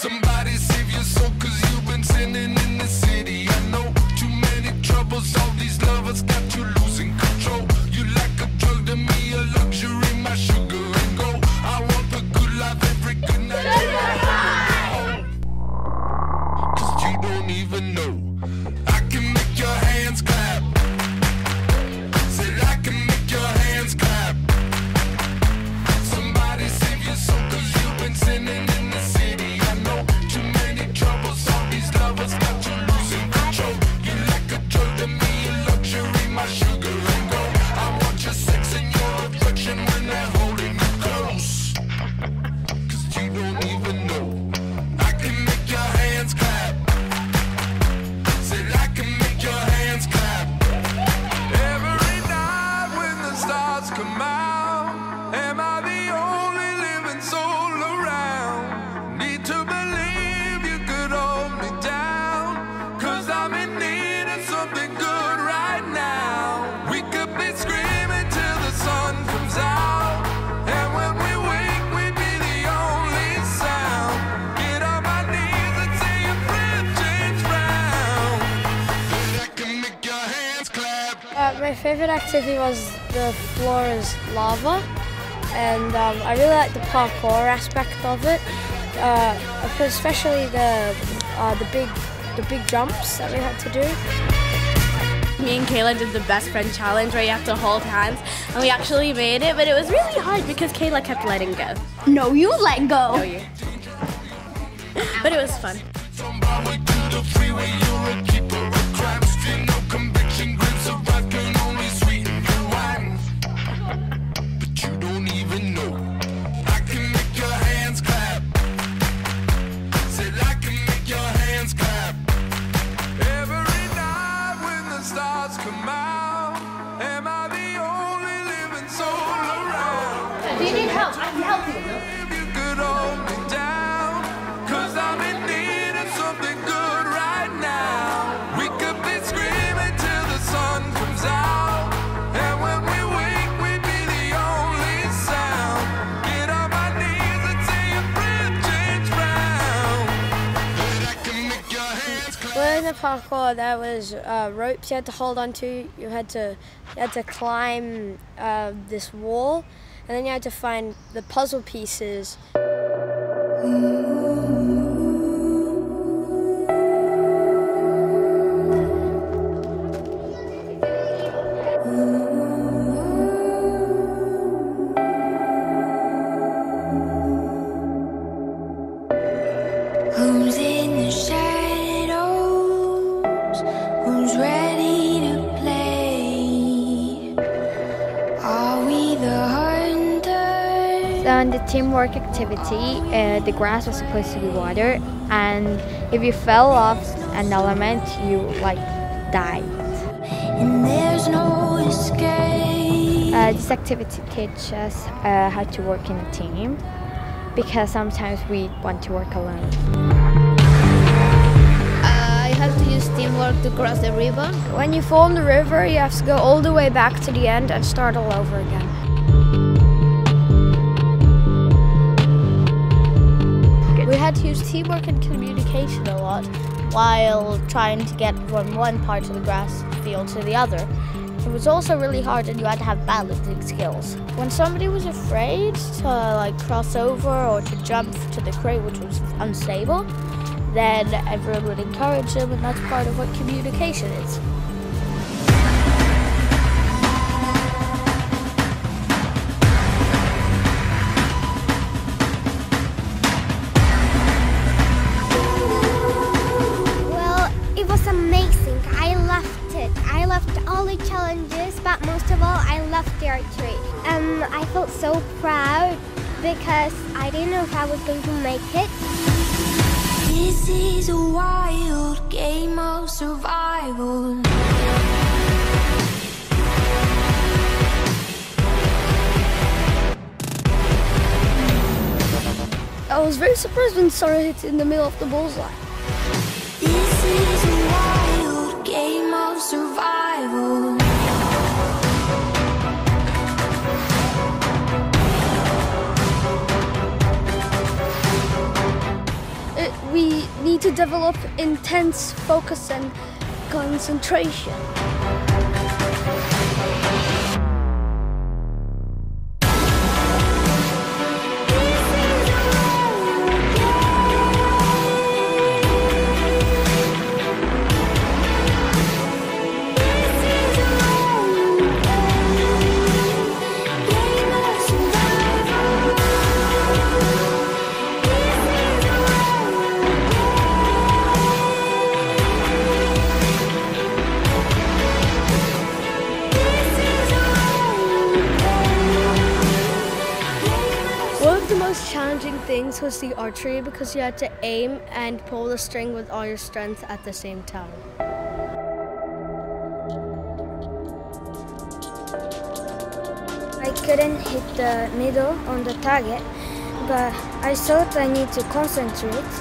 Somebody save your soul, cause you've been sinning in the city. I know too many troubles, all these lovers got you My favorite activity was the floor is lava, and um, I really like the parkour aspect of it, uh, especially the uh, the big the big jumps that we had to do. Me and Kayla did the best friend challenge where you have to hold hands, and we actually made it, but it was really hard because Kayla kept letting go. No, you let go. Oh, you. but it was fun. The parkour, there was uh, ropes you had to hold onto. You had to you had to climb uh, this wall, and then you had to find the puzzle pieces. In the teamwork activity, uh, the grass was supposed to be water, and if you fell off an element, you like died. And there's no escape. Uh, this activity teaches us uh, how to work in a team, because sometimes we want to work alone. I have to use teamwork to cross the river. When you fall in the river, you have to go all the way back to the end and start all over again. Teamwork and communication a lot while trying to get from one part of the grass field to the other. It was also really hard and you had to have balancing skills. When somebody was afraid to like cross over or to jump to the crate which was unstable, then everyone would encourage them and that's part of what communication is. But most of all, I loved the archery. Um, I felt so proud because I didn't know if I was going to make it. This is a wild game of survival. I was very surprised when Sarah hit in the middle of the bullseye. This is a wild game of survival. We need to develop intense focus and concentration. Things was the archery because you had to aim and pull the string with all your strength at the same time. I couldn't hit the middle on the target, but I thought I need to concentrate.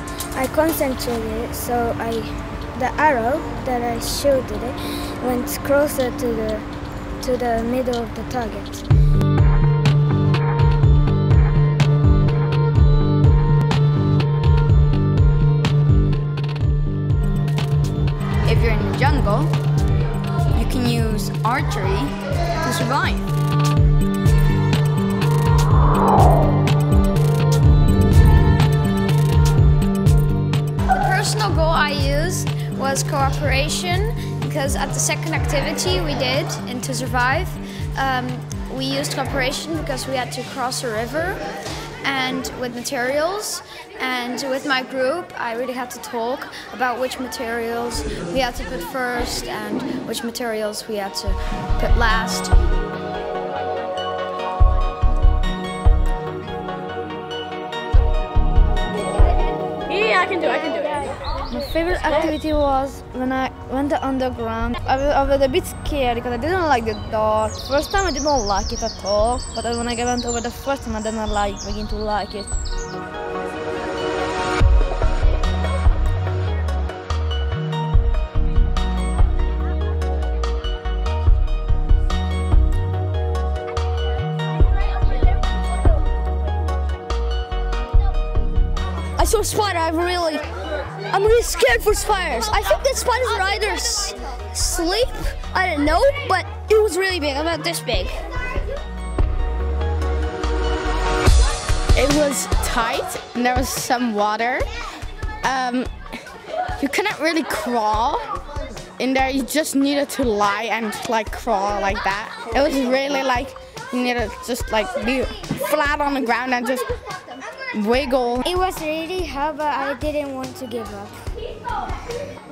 I concentrated, so I, the arrow that I shot it went closer to the to the middle of the target. Jungle, you can use archery to survive. The personal goal I used was cooperation because at the second activity we did in To Survive, um, we used cooperation because we had to cross a river and with materials and with my group I really had to talk about which materials we had to put first and which materials we had to put last. Yeah, I can do it. I can do it. My favorite activity was when I went underground. I was, I was a bit scared because I didn't like the dark. First time I didn't like it at all, but when I went over the first time I didn't like begin to like it. I saw a spider. I'm really, I'm really scared for spiders. I think that spiders are either sleep. I don't know, but it was really big, about this big. It was tight and there was some water. Um, you couldn't really crawl in there. You just needed to lie and like crawl like that. It was really like you needed to just like be flat on the ground and just wiggle. It was really hard, but I didn't want to give up.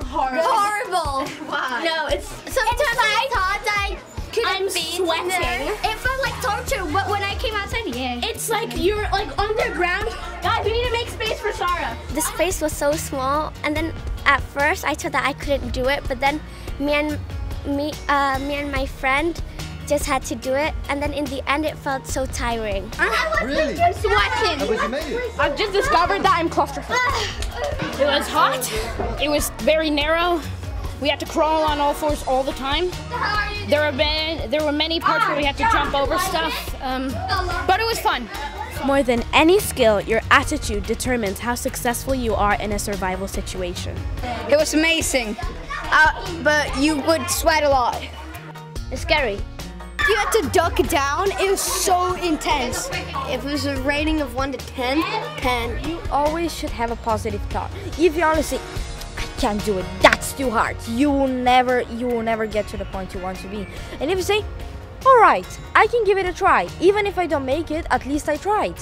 Horrible. No, it's sometimes I thought I I'm sweating. It felt like torture, but when I came outside, yeah. It's like you're like underground. Guys, we need to make space for Sarah. The space was so small, and then at first I thought that I couldn't do it, but then me and me, uh, me and my friend just had to do it, and then in the end it felt so tiring. Really? I'm sweating. How would you it? I've just discovered that I'm claustrophobic. It was hot. It was very narrow. We had to crawl on all fours all the time. There were been, there were many parts where we had to jump over stuff, um, but it was fun. More than any skill, your attitude determines how successful you are in a survival situation. It was amazing, uh, but you would sweat a lot. It's scary. You had to duck down. It was so intense. If it was a rating of 1 to 10, 10. You always should have a positive thought. If you honestly, I can't do it, that's too hard, you will never you will never get to the point you want to be. And if you say, Alright, I can give it a try. Even if I don't make it, at least I tried.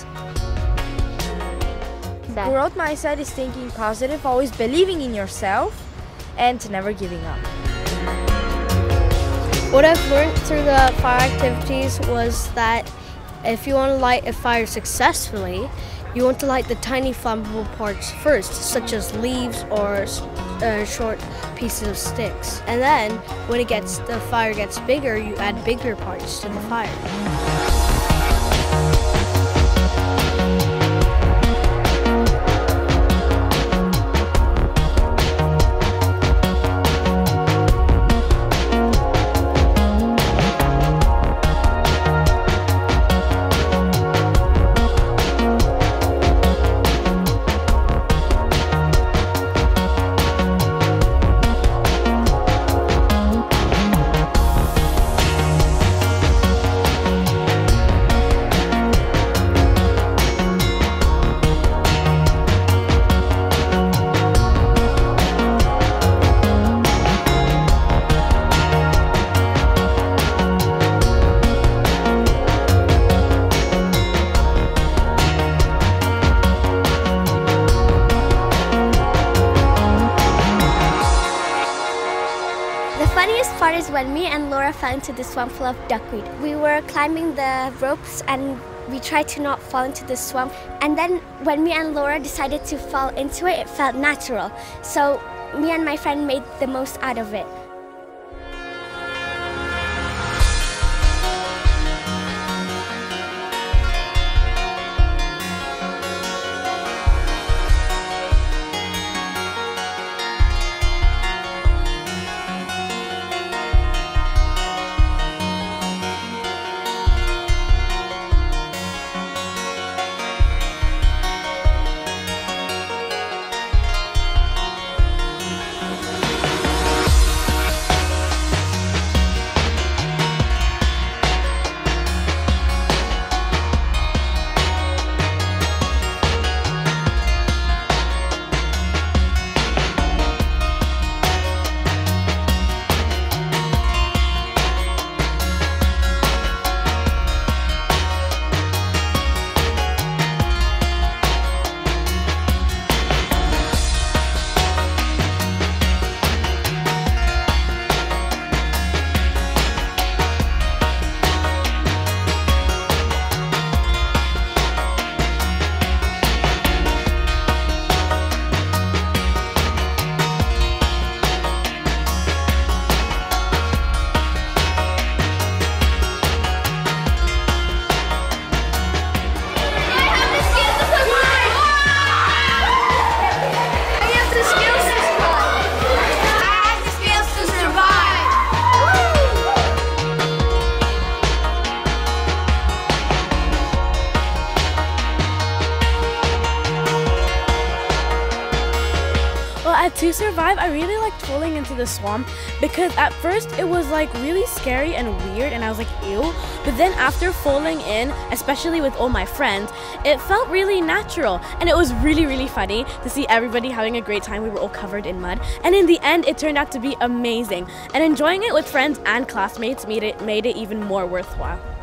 Growth mindset is thinking positive, always believing in yourself, and never giving up. What I've learned through the fire activities was that if you want to light a fire successfully, you want to light the tiny flammable parts first, such as leaves or uh, short pieces of sticks. And then, when it gets the fire gets bigger, you add bigger parts to the fire. Fell into the swamp full of duckweed. We were climbing the ropes and we tried to not fall into the swamp. And then when me and Laura decided to fall into it, it felt natural. So me and my friend made the most out of it. I really liked falling into the swamp because at first it was like really scary and weird, and I was like, ew. But then after falling in, especially with all my friends, it felt really natural, and it was really, really funny to see everybody having a great time. We were all covered in mud, and in the end, it turned out to be amazing. And enjoying it with friends and classmates made it made it even more worthwhile.